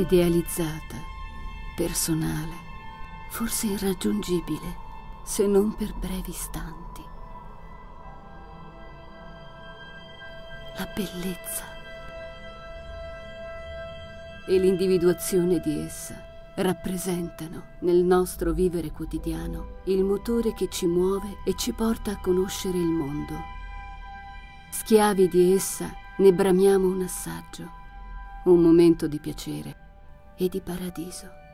idealizzata, personale, forse irraggiungibile, se non per brevi istanti. La bellezza e l'individuazione di essa rappresentano nel nostro vivere quotidiano il motore che ci muove e ci porta a conoscere il mondo. Schiavi di essa ne bramiamo un assaggio, un momento di piacere e di paradiso.